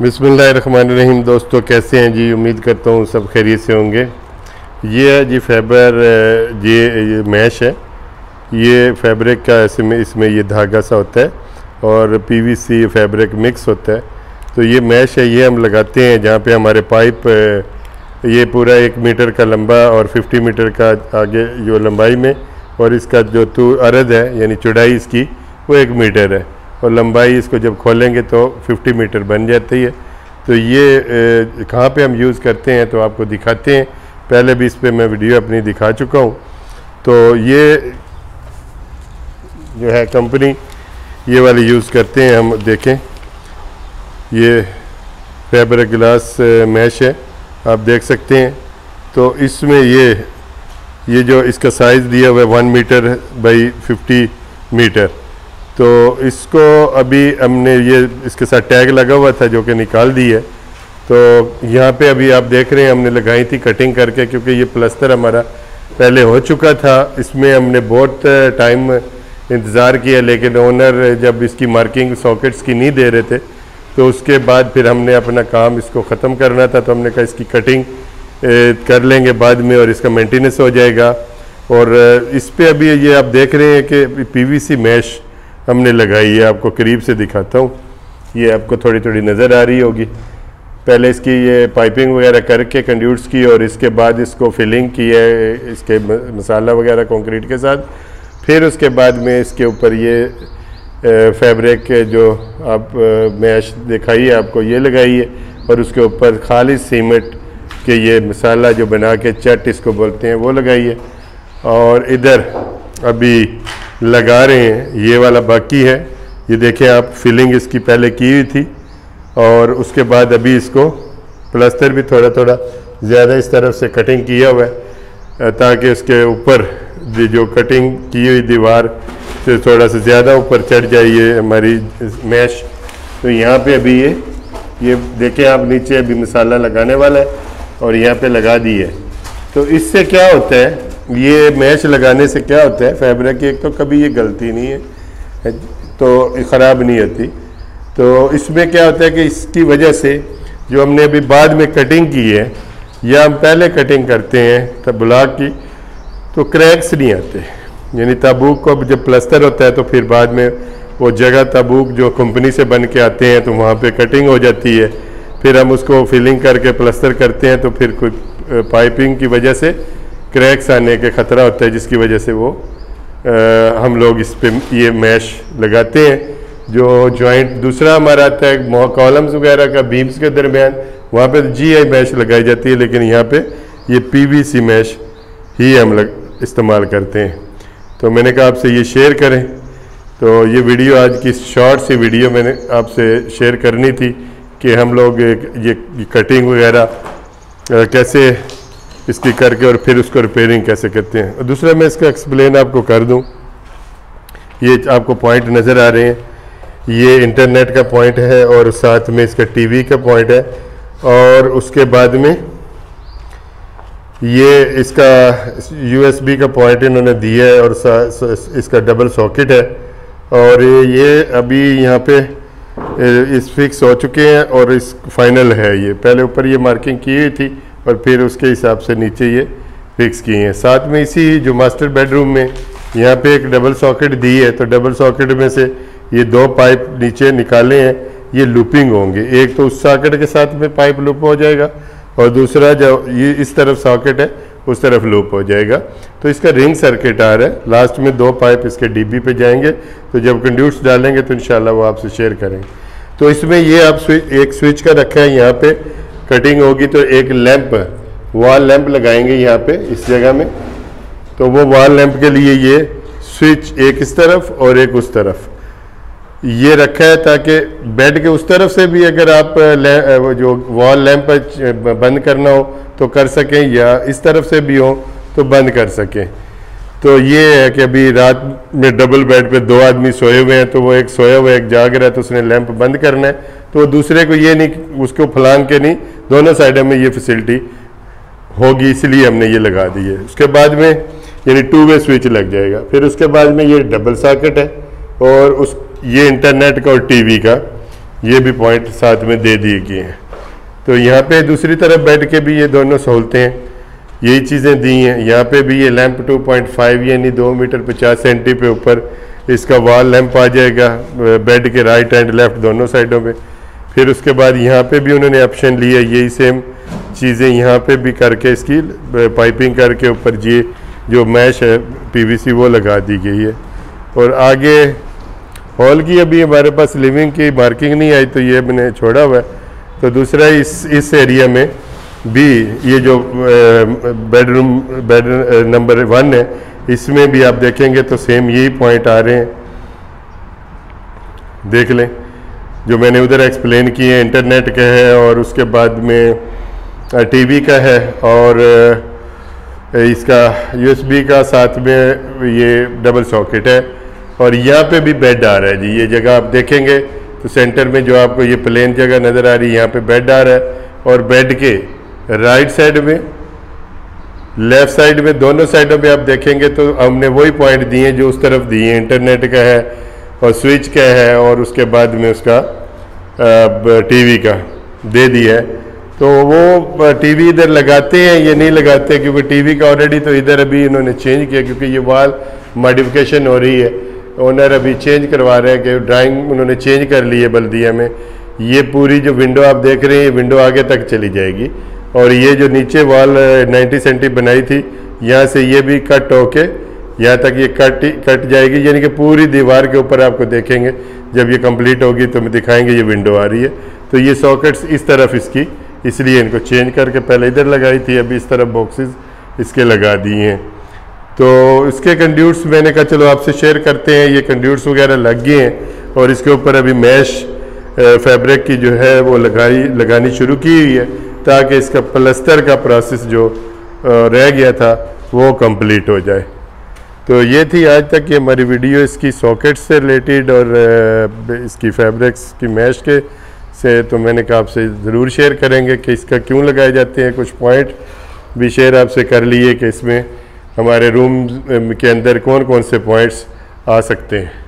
बिसमीम दोस्तों, कैसे हैं जी? उम्मीद करता हूँ सब खैरियत से होंगे। ये है जी फैबर ये ये मैश है। ये फैब्रिक का इसमें इसमें ये धागा सा होता है और पीवीसी फैब्रिक मिक्स होता है। तो ये मैश है, ये हम लगाते हैं जहाँ पे हमारे पाइप ये पूरा एक मीटर का लंबा और 50 मीटर का आगे जो लंबाई में और इसका जो तू अरद है, यानी चौड़ाई इसकी, वो एक मीटर है। और लंबाई इसको जब खोलेंगे तो 50 मीटर बन जाती है। तो ये कहाँ पे हम यूज़ करते हैं तो आपको दिखाते हैं। पहले भी इस पर मैं वीडियो अपनी दिखा चुका हूँ। तो ये जो है कंपनी, ये वाली यूज़ करते हैं हम, देखें। ये फेबर ग्लास मैश है, आप देख सकते हैं। तो इसमें ये ये जो इसका साइज़ दिया हुआ है one metre by fifty metre. तो इसको अभी हमने ये, इसके साथ टैग लगा हुआ था जो कि निकाल दी है। तो यहाँ पे अभी आप देख रहे हैं, हमने लगाई थी कटिंग करके, क्योंकि ये प्लस्तर हमारा पहले हो चुका था। इसमें हमने बहुत टाइम इंतज़ार किया, लेकिन ओनर जब इसकी मार्किंग सॉकेट्स की नहीं दे रहे थे तो उसके बाद फिर हमने अपना काम इसको ख़त्म करना था। तो हमने कहा इसकी कटिंग कर लेंगे बाद में और इसका मेंटेनेंस हो जाएगा। और इस पर अभी ये आप देख रहे हैं कि पीवीसी मैश हमने लगाई है, आपको करीब से दिखाता हूँ। ये आपको थोड़ी थोड़ी नज़र आ रही होगी। पहले इसकी ये पाइपिंग वगैरह करके कंड्यूट्स की और इसके बाद इसको फिलिंग की है, इसके मसाला वगैरह कंक्रीट के साथ। फिर उसके बाद में इसके ऊपर ये फैब्रिक जो आप मैश दिखाई है, आपको ये लगाई है और उसके ऊपर खाली सीमेंट के ये मसाला जो बना के चट इसको बोलते हैं, वो लगाई है। और इधर अभी लगा रहे हैं, ये वाला बाकी है। ये देखें आप फिलिंग इसकी पहले की हुई थी और उसके बाद अभी इसको प्लस्तर भी थोड़ा थोड़ा ज़्यादा इस तरफ़ से कटिंग किया हुआ है, ताकि उसके ऊपर जो कटिंग की हुई दीवार से थोड़ा सा ज़्यादा ऊपर चढ़ जाए ये हमारी मैश तो यहाँ पे अभी ये ये देखें आप नीचे अभी मसाला लगाने वाला है और यहाँ पे लगा दी है। तो इससे क्या होता है ये मैश लगाने से क्या होता है फैब्रिक एक तो कभी ये गलती नहीं है तो ख़राब नहीं होती। तो इसमें क्या होता है कि इसकी वजह से जो हमने अभी बाद में कटिंग की है, या हम पहले कटिंग करते हैं तब ब्लॉक की तो क्रैक्स नहीं आते। यानी ताबूक को जब प्लस्तर होता है तो फिर बाद में वो जगह ताबूक जो कंपनी से बन के आते हैं तो वहाँ पे कटिंग हो जाती है। फिर हम उसको फिलिंग करके प्लस्तर करते हैं तो फिर कुछ पाइपिंग की वजह से क्रैक्स आने के ख़तरा होता है जिसकी वजह से वो आ, हम लोग इस पे ये मैश लगाते हैं। जो जॉइंट दूसरा हमारा आता है कॉलम्स वगैरह का बीम्स के दरमियान वहाँ पे जी आई मैश लगाई जाती है लेकिन यहाँ पे ये पीवीसी मैश ही हम लग इस्तेमाल करते हैं। तो मैंने कहा आपसे ये शेयर करें। तो ये वीडियो आज की शॉर्ट सी वीडियो मैंने आपसे शेयर करनी थी कि हम लोग ये कटिंग वगैरह कैसे इसकी करके और फिर उसको रिपेयरिंग कैसे करते हैं? और दूसरा, मैं इसका एक्सप्लेन आपको कर दूँ। ये आपको पॉइंट नज़र आ रहे हैं। ये इंटरनेट का पॉइंट है और साथ में इसका टीवी का पॉइंट है। और उसके बाद में ये इसका यूएसबी का पॉइंट इन्होंने दिया है और इसका डबल सॉकेट है। और ये अभी यहाँ पे इस फिक्स हो चुके हैं और इस फाइनल है ये। पहले ऊपर ये मार्किंग की हुई थी। और फिर उसके हिसाब से नीचे ये फिक्स किए हैं। साथ में इसी जो मास्टर बेडरूम में यहाँ पे एक डबल सॉकेट दी है तो डबल सॉकेट में से ये दो पाइप नीचे निकाले हैं, ये लूपिंग होंगे। एक तो उस सॉकेट के साथ में पाइप लूप हो जाएगा और दूसरा जो ये इस तरफ़ सॉकेट है, उस तरफ़ लूप हो जाएगा। तो इसका रिंग सर्किट आ रहा है। लास्ट में दो पाइप इसके डीबी पे जाएँगे तो जब कंड्यूट्स डालेंगे तो इंशाल्लाह वो आपसे शेयर करेंगे। तो इसमें ये आप स्विच एक स्विच का रखा है यहाँ पे। कटिंग होगी तो एक लैंप वॉल लैंप लगाएँगे यहाँ पे, इस जगह में। तो वो वॉल लैंप के लिए ये स्विच एक इस तरफ़ और एक उस तरफ़। ये रखा है ताकि बेड के उस तरफ़ से भी अगर आप जो वॉल लैंप बंद करना हो तो कर सकें, या इस तरफ़ से भी हो तो बंद कर सकें। तो ये है कि अभी रात में डबल बेड पे दो आदमी सोए हुए हैं तो वो एक सोया हुआ, एक जाग रहा है तो उसने लैंप बंद करना है। तो दूसरे को ये नहीं उसको फलांग के नहीं, दोनों साइडों में ये फैसिलिटी होगी, इसलिए हमने ये लगा दी है। उसके बाद में, यानी टू वे स्विच लग जाएगा। फिर उसके बाद में ये डबल सॉकेट है और उस, ये इंटरनेट का और टीवी का, ये भी पॉइंट साथ में दे दिए गए हैं। तो यहाँ पे दूसरी तरफ़ बैठ के भी ये दोनों सहूलतें हैं। यही चीज़ें दी हैं। यहाँ पे भी ये लैंप 2.5 यानी दो मीटर पचास सेंटी पे ऊपर इसका वॉल लैंप आ जाएगा बेड के राइट एंड लेफ़्ट दोनों साइडों पे। फिर उसके बाद यहाँ पे भी उन्होंने ऑप्शन लिया, यही सेम चीज़ें यहाँ पे भी करके इसकी पाइपिंग करके ऊपर ये जो मैश है पीवीसी वो लगा दी गई है। और आगे हॉल की अभी हमारे पास लिविंग की मार्किंग नहीं आई तो ये मैंने छोड़ा हुआ है। तो दूसरा इस इस एरिया में भी ये जो बेडरूम बेड नंबर वन है, इसमें भी आप देखेंगे तो सेम यही पॉइंट आ रहे हैं। देख लें। जो मैंने उधर एक्सप्लेन किए इंटरनेट का है और उसके बाद में टीवी का है और इसका यूएसबी का साथ में ये डबल सॉकेट है और यहाँ पे भी बेड आ रहा है जी। ये जगह आप देखेंगे तो सेंटर में जो आपको ये प्लेन जगह नज़र आ रही है, यहाँ पे बेड आ रहा है और बेड के राइट साइड में लेफ़्ट साइड में, दोनों साइडों पे आप देखेंगे तो हमने वही पॉइंट दिए जो उस तरफ़ दिए इंटरनेट का है और स्विच का है और उसके बाद में उसका टीवी का दे दिया है। तो वो टीवी इधर लगाते हैं, ये नहीं लगाते क्योंकि टीवी का ऑलरेडी तो इधर अभी इन्होंने चेंज किया क्योंकि ये वाल मॉडिफिकेशन हो रही है। ओनर अभी चेंज करवा रहे हैं कि ड्राइंग उन्होंने चेंज कर ली है बल्दिया में। ये पूरी जो विंडो आप देख रहे हैं, ये विंडो आगे तक चली जाएगी। और ये जो नीचे वॉल 90 सेंटी बनाई थी, यहाँ से ये भी कट होके यहाँ तक ये कट कट जाएगी, यानी कि पूरी दीवार के ऊपर आपको देखेंगे। जब ये कंप्लीट होगी तो दिखाएँगे ये विंडो आ रही है। तो ये सॉकेट्स इस तरफ़ इसकी, इसलिए इनको चेंज करके पहले इधर लगाई थी अभी इस तरफ़ बॉक्सेस इसके लगा दिए हैं। तो इसके कंड्यूट्स मैंने कहा, चलो आपसे शेयर करते हैं, ये कंड्यूट्स वगैरह लग गए हैं, और इसके ऊपर अभी मैश फैब्रिक की जो है वो लगाई, लगानी शुरू की हुई है, ताकि इसका प्लस्तर का प्रोसेस जो रह गया था, वो कंप्लीट हो जाए। तो ये थी आज तक की हमारी वीडियो इसकी सॉकेट से रिलेटेड और इसकी फैब्रिक्स की मैश के से। तो मैंने कहा आपसे ज़रूर शेयर करेंगे कि इसका क्यों लगाए जाते हैं, कुछ पॉइंट भी शेयर आपसे कर लिए कि इसमें हमारे रूम के अंदर कौन कौन से पॉइंट्स आ सकते हैं।